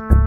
Bye.